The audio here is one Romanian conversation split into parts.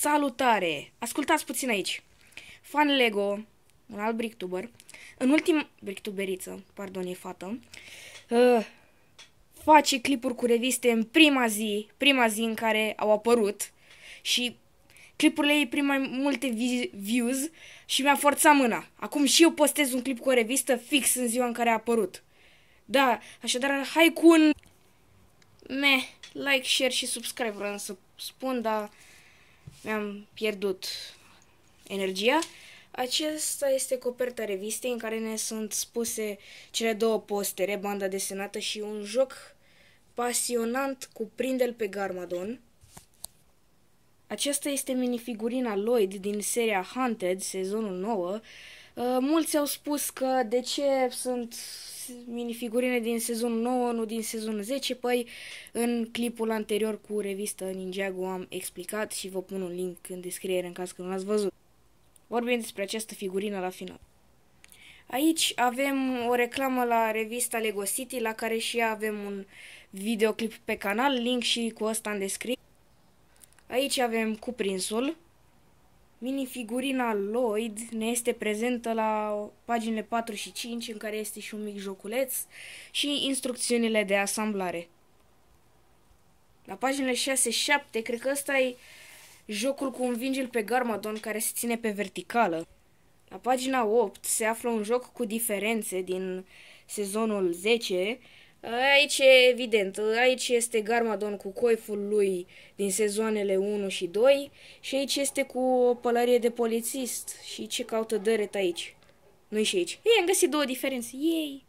Salutare! Ascultați puțin aici. Fan Lego, un alt bricktuber, în ultim... bricktuberiță, pardon, e fată, uh, face clipuri cu reviste în prima zi, prima zi în care au apărut și clipurile ei prin mai multe views și mi-a forțat mâna. Acum și eu postez un clip cu o revistă fix în ziua în care a apărut. Da, așadar, hai cu un... Me, like, share și subscribe vreau să spun, dar mi-am pierdut energia. Acesta este coperta revistei în care ne sunt spuse cele două postere, banda desenată și un joc pasionant cu Prindel pe Garmadon. Aceasta este minifigurina Lloyd din seria Hunted, sezonul 9. Uh, mulți au spus că de ce sunt minifigurine din sezonul 9, nu din sezonul 10, păi în clipul anterior cu revista Ninjago am explicat și vă pun un link în descriere în caz că nu l-ați văzut. Vorbim despre această figurină la final. Aici avem o reclamă la revista Lego City, la care și avem un videoclip pe canal, link și cu ăsta în descriere. Aici avem cuprinsul. Minifigurina Lloyd ne este prezentă la paginile 4 și 5, în care este și un mic joculeț și instrucțiunile de asamblare. La paginile 6-7, cred că ăsta e jocul cu un vingil pe Garmadon care se ține pe verticală. La pagina 8 se află un joc cu diferențe din sezonul 10. Aici e evident, aici este Garmadon cu coiful lui din sezoanele 1 și 2 și aici este cu o pălărie de polițist și ce caută Dăret aici. Nu-i și aici. Ei, am găsit două diferențe. Ei!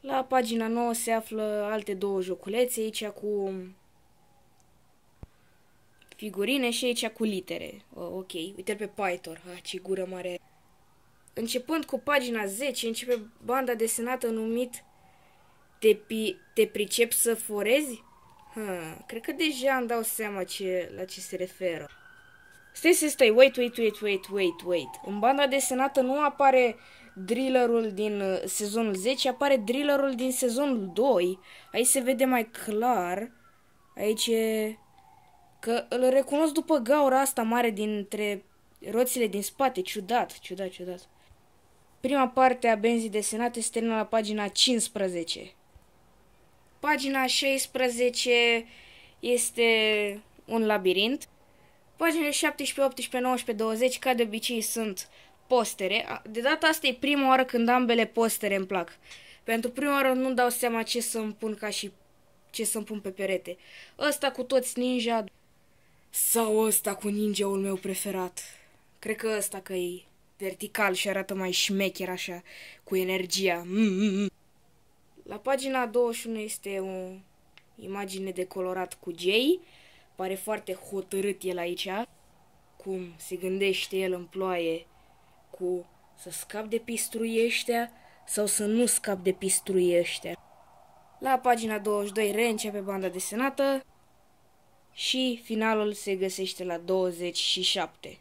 La pagina 9 se află alte două joculețe, aici cu figurine și aici cu litere. Oh, ok, uite pe Python. Ah, ce gură mare. Începând cu pagina 10, începe banda desenată numit Te, pi, te pricep să forezi? Hmm, cred că deja îmi dau seama ce, la ce se referă. Stai, stai, stai, wait, wait, wait, wait, wait, wait. În banda desenată nu apare drillerul din uh, sezonul 10, apare drillerul din sezonul 2. Aici se vede mai clar. Aici e Că îl recunosc după gaura asta mare dintre roțile din spate. Ciudat, ciudat, ciudat. Prima parte a benzii desenate se termină la pagina 15. Pagina 16 este un labirint. Paginile 17, 18, 19, 20, ca de obicei, sunt postere. De data asta e prima oară când ambele postere îmi plac. Pentru prima oară nu dau seama ce să-mi pun ca și ce să-mi pun pe perete. Ăsta cu toți ninja sau ăsta cu ninjaul meu preferat. Cred că ăsta că e vertical și arată mai șmecher așa, cu energia. Mm-mm. La pagina 21 este o imagine de colorat cu Jay. Pare foarte hotărât el aici. Cum se gândește el în ploaie cu să scap de pistruii ăștia sau să nu scap de pistruii ăștia. La pagina 22 reîncepe banda desenată și finalul se găsește la 27.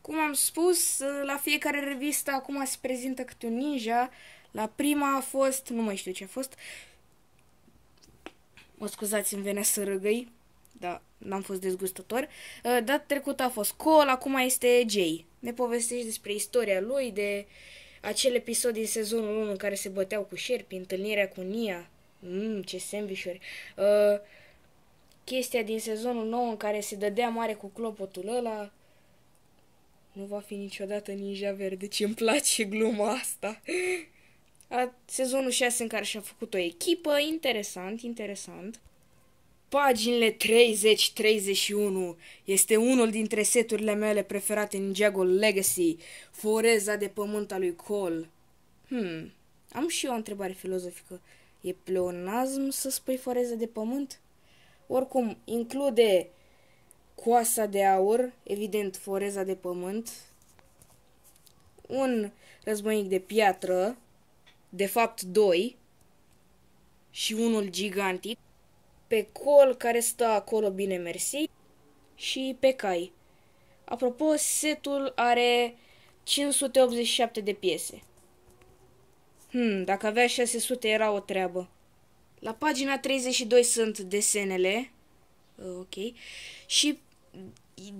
Cum am spus, la fiecare revistă acum se prezintă câte un ninja. La prima a fost, nu mai știu ce a fost, mă scuzați, îmi venea să râgăi, dar n-am fost dezgustător. Data trecută a fost Cole, acum este Jay. Ne povestești despre istoria lui, de acel episod din sezonul 1 în care se băteau cu șerpi, întâlnirea cu Nia. Mmm, ce sandvișuri. Uh, chestia din sezonul nou în care se dădea mare cu clopotul ăla. Nu va fi niciodată Ninja Verde, ce îmi place gluma asta. A, sezonul 6 în care și-a făcut o echipă, interesant, interesant. Paginile 30-31 este unul dintre seturile mele preferate în Jago Legacy, foreza de pământ a lui Cole. Hmm, am și eu o întrebare filozofică. E pleonazm să spui foreza de pământ? Oricum, include coasa de aur, evident foreza de pământ, un războinic de piatră, de fapt doi, și unul gigantic, pe col care stă acolo bine mersi și pe cai. Apropo, setul are 587 de piese. Hmm, dacă avea 600 era o treabă. La pagina 32 sunt desenele. Uh, ok. Și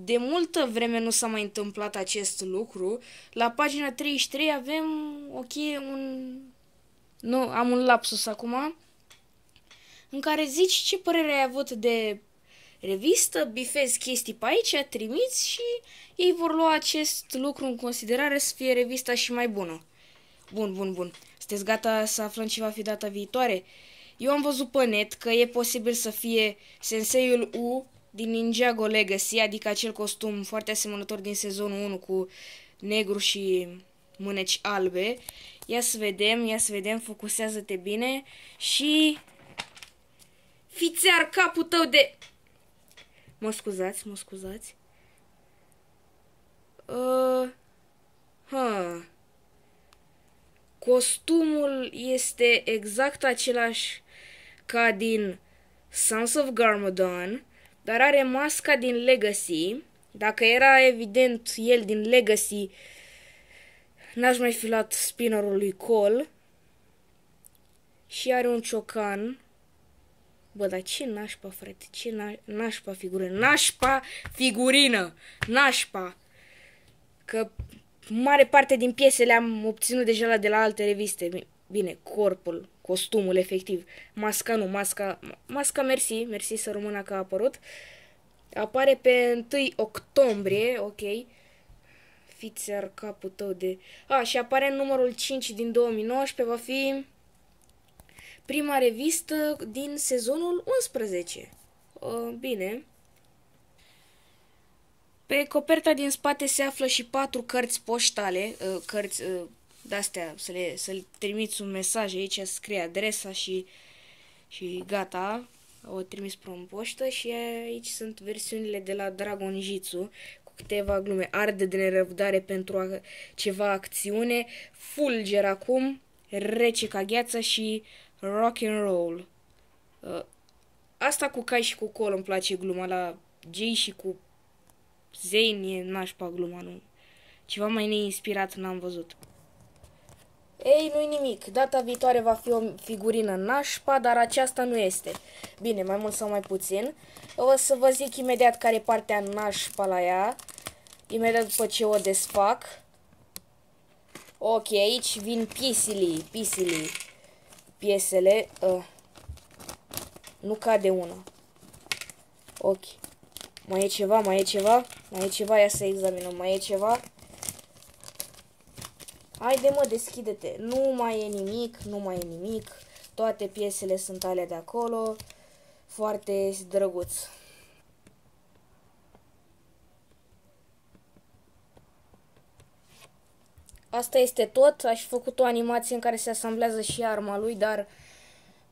de multă vreme nu s-a mai întâmplat acest lucru. La pagina 33 avem, ok, un... Nu, am un lapsus acum. În care zici ce părere ai avut de revistă, bifezi chestii pe aici, trimiți și ei vor lua acest lucru în considerare să fie revista și mai bună. Bun, bun, bun. Sunteți gata să aflăm ce va fi data viitoare? Eu am văzut pe net că e posibil să fie Senseiul U din Ninjago Legacy, adică acel costum foarte asemănător din sezonul 1 cu negru și mâneci albe. Ia să vedem, ia să vedem, focusează-te bine și... Fițear capul tău de... Mă scuzați, mă scuzați. Uh, huh. Costumul este exact același ca din Sons of Garmadon, dar are masca din Legacy. Dacă era evident el din Legacy, n-aș mai fi luat spinnerul lui Cole. Și are un ciocan. Bă, dar ce nașpa, frate? Ce na- nașpa figurină? Nașpa figurină! Nașpa! Că mare parte din piese le-am obținut deja la de la alte reviste. Bine, corpul, costumul efectiv. Masca nu, masca, masca mersi, mersi să rămână că a apărut. Apare pe 1 octombrie, ok. Fiți ar capul tău de... A, și apare în numărul 5 din 2019, va fi prima revistă din sezonul 11. Uh, bine. Pe coperta din spate se află și patru cărți poștale, uh, cărți uh, de-astea, să le, să le trimiți un mesaj aici, scrie adresa și, și gata, o trimis pe un poștă și aici sunt versiunile de la Dragon Jitsu cu câteva glume. Arde de nerăbdare pentru a, ceva acțiune, fulger acum, rece ca gheața și rock and roll. Uh, asta cu Kai și cu Cole îmi place gluma, la Jay și cu Zane e nașpa gluma, nu. Ceva mai neinspirat n-am văzut. Ei, nu-i nimic. Data viitoare va fi o figurină nașpa, dar aceasta nu este. Bine, mai mult sau mai puțin. O să vă zic imediat care e partea nașpa la ea. Imediat după ce o desfac. Ok, aici vin pisili, pisili. Piesele. Uh. Nu cade una. Ok. Mai e ceva, mai e ceva? Mai e ceva, ia să examinăm. Mai e ceva? Haide mă, deschide-te. Nu mai e nimic, nu mai e nimic. Toate piesele sunt ale de acolo. Foarte drăguț. Asta este tot. Aș fi făcut o animație în care se asamblează și arma lui, dar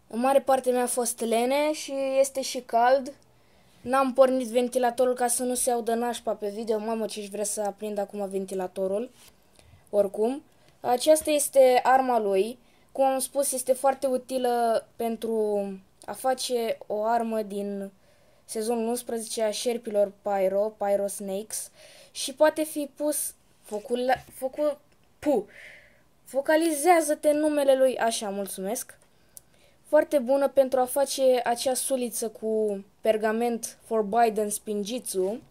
în mare parte mi-a fost lene și este și cald. N-am pornit ventilatorul ca să nu se audă nașpa pe video. Mamă, ce-și vrea să aprind acum ventilatorul. Oricum. Aceasta este arma lui. Cum am spus, este foarte utilă pentru a face o armă din sezonul 11 a șerpilor Pyro, Pyro Snakes și poate fi pus focul, focul, pu, focalizează-te numele lui așa, mulțumesc. Foarte bună pentru a face acea suliță cu pergament for Biden Spinjitsu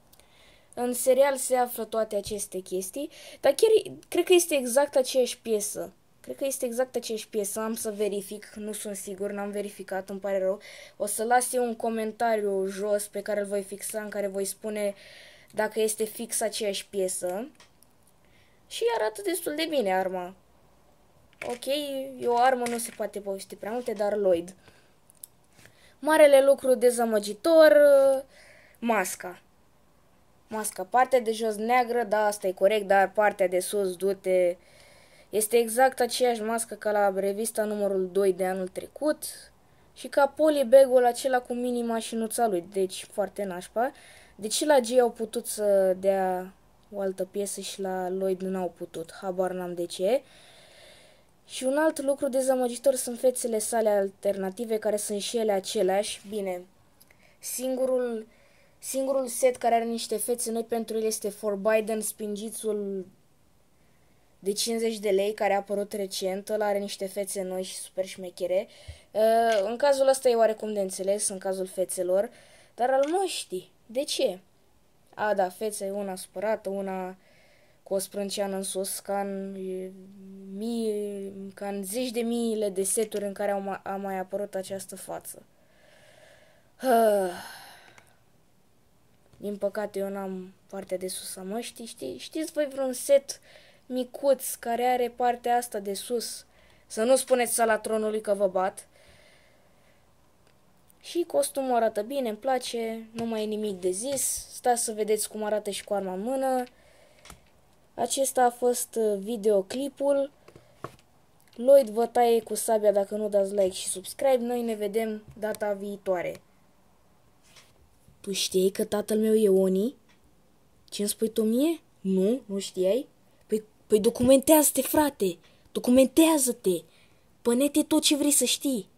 în serial se află toate aceste chestii, dar chiar cred că este exact aceeași piesă. Cred că este exact aceeași piesă, am să verific, nu sunt sigur, n-am verificat, îmi pare rău. O să las eu un comentariu jos pe care îl voi fixa, în care voi spune dacă este fix aceeași piesă. Și arată destul de bine arma. Ok, e o armă, nu se poate povesti prea multe, dar Lloyd. Marele lucru dezamăgitor, masca masca. Partea de jos neagră, da, asta e corect, dar partea de sus, du-te... Este exact aceeași mască ca la revista numărul 2 de anul trecut și ca polybag-ul acela cu mini-mașinuța lui, deci foarte nașpa. Deci la G au putut să dea o altă piesă și la Lloyd nu au putut, habar n-am de ce. Și un alt lucru dezamăgitor sunt fețele sale alternative, care sunt și ele aceleași. Bine, singurul Singurul set care are niște fețe noi pentru el este For Biden spingițul de 50 de lei care a apărut recent. Ăla are niște fețe noi și super șmechere. Uh, în cazul ăsta e oarecum de înțeles, în cazul fețelor. Dar al măștii, de ce? A, da, fețe, una supărată, una cu o sprânceană în sus, ca în, mii, ca în zeci de miile de seturi în care au, a mai apărut această față. Din păcate eu n-am partea de sus a măștii, știi? Știți voi vreun set micuț care are partea asta de sus? Să nu spuneți sala tronului că vă bat. Și costumul arată bine, îmi place, nu mai e nimic de zis. Stați să vedeți cum arată și cu arma în mână. Acesta a fost uh, videoclipul. Lloyd vă taie cu sabia dacă nu dați like și subscribe. Noi ne vedem data viitoare. Tu știai că tatăl meu e Oni? Ce-mi spui tu mie? Nu, nu știai? Păi, păi documentează-te, frate! Documentează-te! Pănete tot ce vrei să știi!